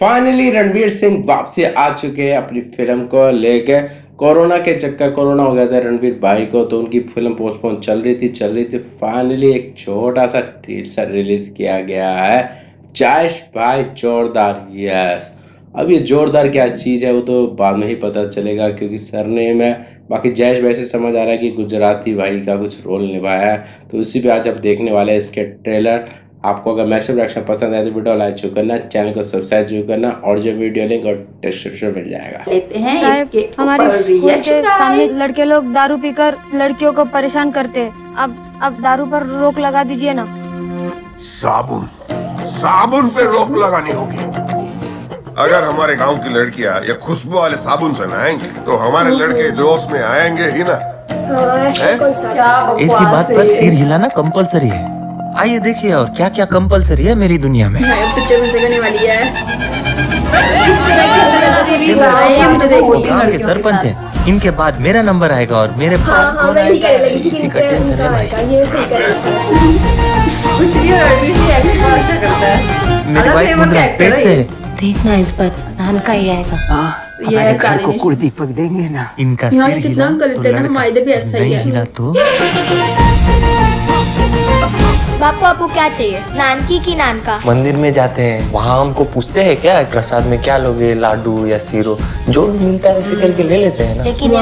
Finally Ranveer Singh वापसी आ चुके हैं अपनी फ़िल्म को लेके कोरोना के चक्कर, कोरोना हो गया था रणवीर भाई को तो उनकी फ़िल्म पोस्टपोन चल रही थी, चल रही थी। फाइनली एक छोटा सा टीजर रिलीज़ किया गया है। जैश भाई जोरदार यस अब ये जोरदार क्या चीज़ है, वो तो बाद में ही पता चलेगा, क्योंकि सरनेम है। बाकी जैश वैसे समझ आ रहा है कि गुजराती भाई का कुछ रोल निभाया है। तो उसी पे आज आप देखने वाले हैं इसके ट्रेलर आपको अगर मैसेज रिएक्शन पसंद आए तो वीडियो लाइक ज़रूर करना चैनल को सब्सक्राइब ज़रूर करना और जो वीडियो लिंक और डिस्क्रिप्शन मिल जाएगा। लेते हैं हमारे स्कूल के सामने लड़के लोग दारू पीकर लड़कियों को परेशान करते हैं। अब अब दारू पर रोक लगा दीजिए ना। साबुन साबुन पे रोक लगानी होगी। अगर हमारे गाँव की लड़कियाँ या खुशबू वाले साबुन से नहाएँगे तो हमारे लड़के जोश में आएँगे ही ना। हैं? क्या इसी बात पर सिर हिलाना कंपलसरी है। आइए देखिए और क्या क्या कंपलसरी है मेरी दुनिया में। पिक्चर में से वाली है। मुझे के सरपंच है। इनके बाद मेरा नंबर आएगा और मेरे बाद हाँ कौन आएगा? इसी का टेंशन है ये है मेरी वाइफ मुद्रा का पेट से देखना इस पर नान का ही आएगा। ये है को निश- कुल दीपक देंगे ना। इनका सिर हिला तो लड़का। ही नहीं हिला तो। बापू आपको क्या चाहिए? नानकी की नान का मंदिर में जाते हैं वहाँ हमको पूछते हैं क्या? प्रसाद में क्या लोगे? लाडू या सीरो? जो भी मिलता है ऐसे करके ले लेते हैं ना। लेकिन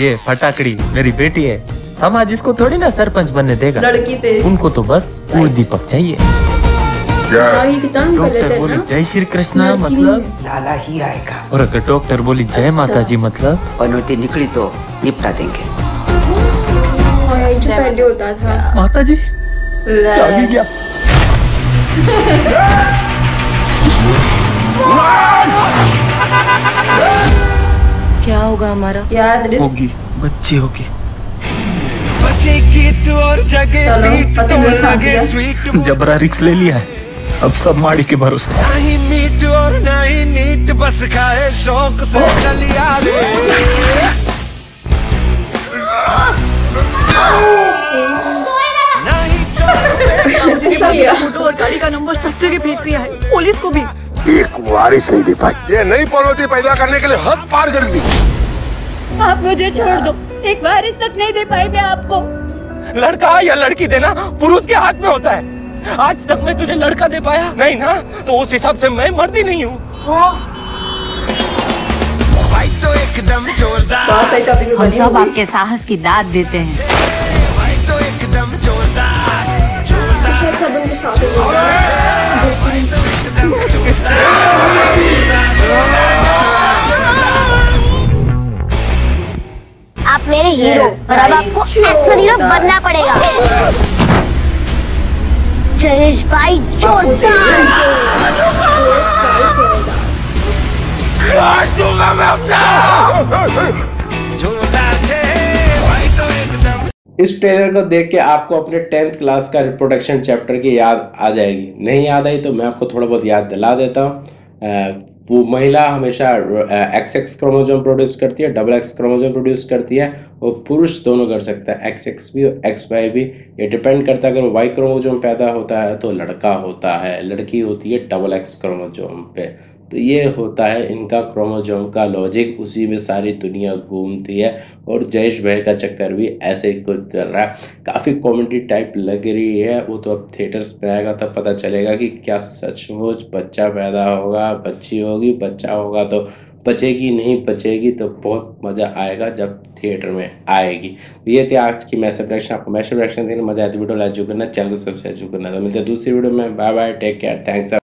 ये फटाकड़ी मेरी बेटी है। समाज इसको थोड़ी ना सरपंच बनने देगा। लड़की तेज। उनको तो बस कुल दीपक चाहिए। क्या? ये कितना गलत डॉक्टर बोली जय श्री कृष्णा मतलब? लाला ही आएगा। और अगर डॉक्टर बोली जय माता जी मतलब? पनौती निकली तो निपटा देंगे। हाँ, यही जो पहले होता था। माता जी आगे क्या? क्या होगा हमारा? याद होगी बच्ची होगी। जबरा रिक्स ले लिया है। अब सब माड़ी के भरोसे। नहीं किया। फ़ोटो और गाड़ी का नंबर सब जगह भेज दिया है। पुलिस को भी। एक वारिस नहीं दे पाई। ये नई पनौती पैदा करने के लिए हद पार कर दी। आप मुझे छोड़ दो। एक बार इस तक नहीं दे पाई मैं आपको। लड़का या लड़की देना पुरुष के हाथ में होता है। आज तक मैं तुझे लड़का दे पाया। नहीं ना? तो उस हिसाब से मैं मर्द ही। नहीं हूँ तो एकदम जोरदार। हम सब आपके साहस की दाद देते हैं। हीरो और अब आपको एक्शन हीरो बनना पड़ेगा। जयेश भाई जोरदार। इस ट्रेलर को देख के आपको अपने टेंथ क्लास का रिप्रोडक्शन चैप्टर की याद आ जाएगी। नहीं याद आई तो मैं आपको थोड़ा बहुत याद दिला देता हूँ। वो महिला हमेशा एक्स एक्स क्रोमोजोम प्रोड्यूस करती है डबल एक्स क्रोमोजोम प्रोड्यूस करती है, और पुरुष दोनों कर सकता है एक्स एक्स भी और एक्स वाई भी। ये डिपेंड करता है, अगर वाई क्रोमोजोम पैदा होता है तो लड़का होता है, लड़की होती है डबल एक्स क्रोमोजोम पे। तो ये होता है इनका क्रोमोजोम का लॉजिक उसी में सारी दुनिया घूमती है। और जयेश भाई का चक्कर भी ऐसे ही कुछ चल रहा है। काफ़ी कॉमेडी टाइप लग रही है। वो तो अब थिएटर्स में आएगा, तब पता चलेगा कि क्या सचमुच बच्चा पैदा होगा, बच्ची होगी, बच्चा होगा तो बचेगी नहीं, बचेगी तो बहुत मज़ा आएगा जब थिएटर में आएगी। तो ये थी आज की मैसेज रिएक्शन आपको मैसेज रिएक्शन देने मज़ा आती वीडियो लाइक जो करना, चैनल को सब्सक्राइब जो करना। तो मिलते दूसरी वीडियो में। Bye bye take care thanks